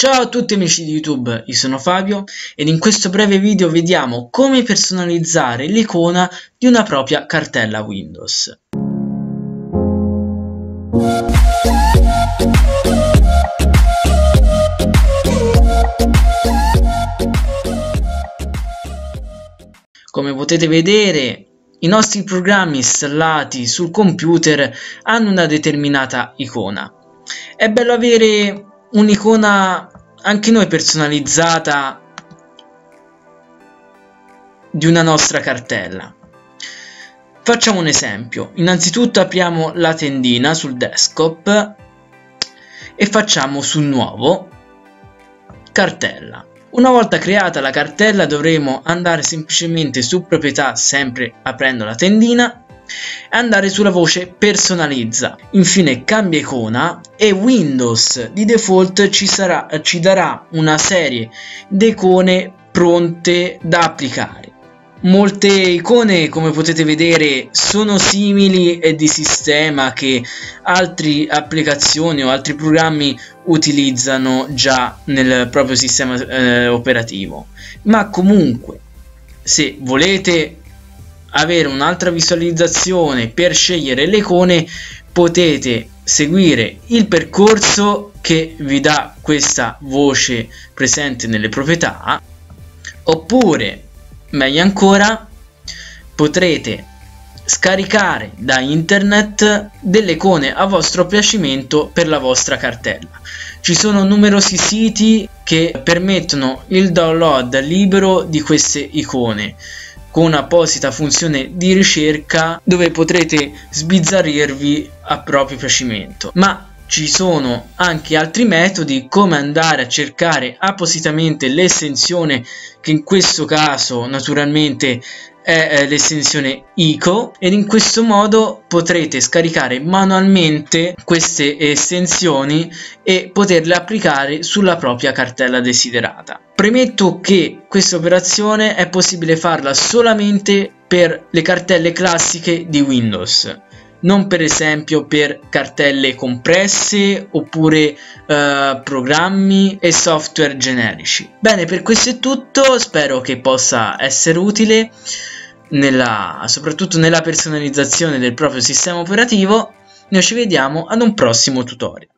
Ciao a tutti amici di YouTube, io sono Fabio ed in questo breve video vediamo come personalizzare l'icona di una propria cartella Windows. Come potete vedere i nostri programmi installati sul computer hanno una determinata icona. È bello avere un'icona anche noi personalizzata di una nostra cartella. Facciamo un esempio. Innanzitutto apriamo la tendina sul desktop e facciamo su nuovo cartella. Una volta creata la cartella dovremo andare semplicemente su proprietà sempre aprendo la tendina e andare sulla voce personalizza. Infine cambia icona e Windows di default ci, sarà, ci darà una serie di icone pronte da applicare. Molte icone come potete vedere sono simili e di sistema che altre applicazioni o altri programmi utilizzano già nel proprio sistema eh, operativo ma comunque se volete avere un'altra visualizzazione per scegliere le icone potete seguire il percorso che vi dà questa voce presente nelle proprietà. Oppure meglio ancora potrete scaricare da internet delle icone a vostro piacimento per la vostra cartella. Ci sono numerosi siti che permettono il download libero di queste icone con un'apposita funzione di ricerca dove potrete sbizzarrirvi a proprio piacimento. Ma ci sono anche altri metodi come andare a cercare appositamente l'estensione che in questo caso naturalmente è l'estensione ICO ed in questo modo potrete scaricare manualmente queste estensioni e poterle applicare sulla propria cartella desiderata. Premetto che questa operazione è possibile farla solamente per le cartelle classiche di Windows non per esempio per cartelle compresse oppure uh, programmi e software generici. Bene, per questo è tutto, spero che possa essere utile nella, soprattutto nella personalizzazione del proprio sistema operativo. Noi ci vediamo ad un prossimo tutorial.